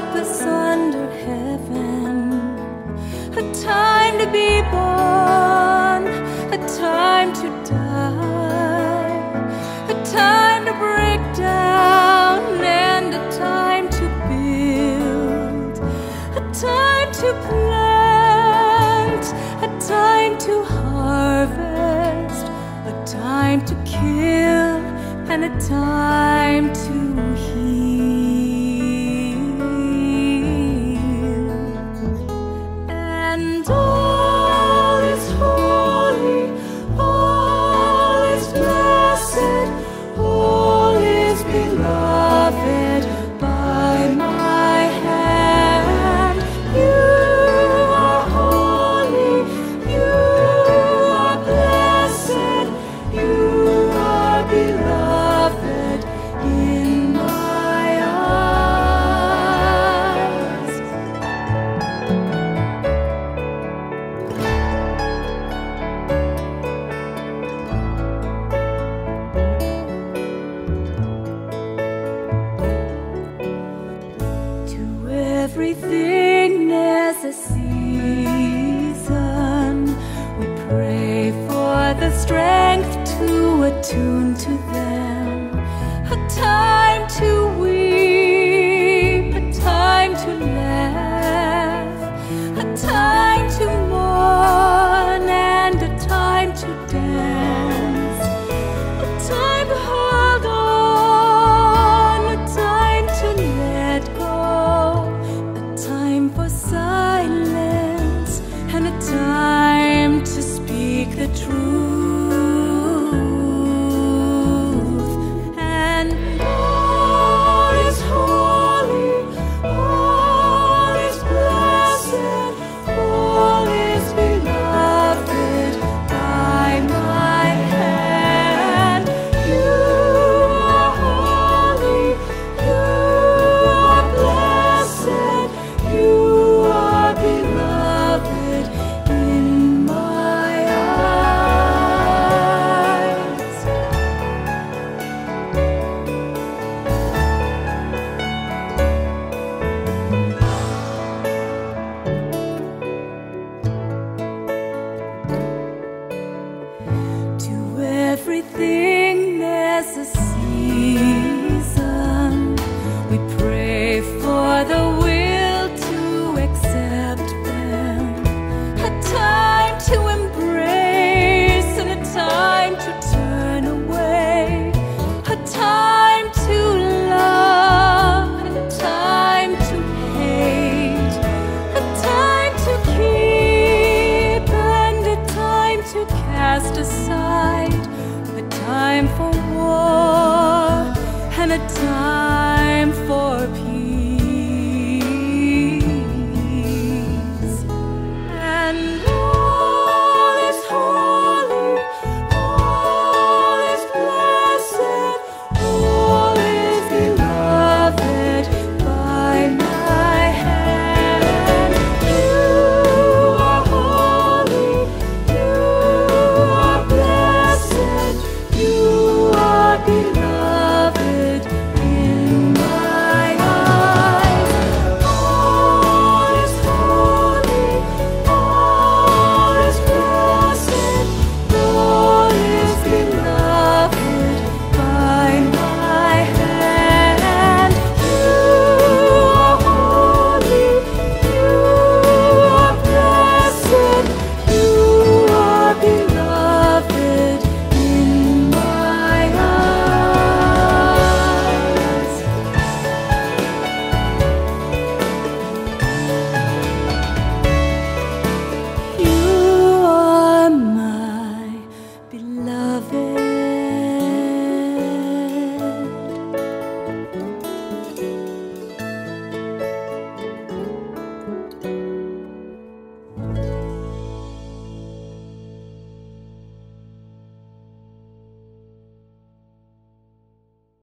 purpose under heaven, a time to be born, a time to die, a time to break down, and a time to build, a time to plant, a time to harvest, a time to kill, and a time to heal. The strength to attune to them. A time to weep, a time to laugh, a time to mourn, and a time to dance. A time to hold on, a time to let go, a time for silence, and a time to speak the truth. Everything there's a season. We pray for the will to accept them. A time to embrace and a time to turn away. A time to love and a time to hate. A time to keep and a time to cast aside. Time for war and a time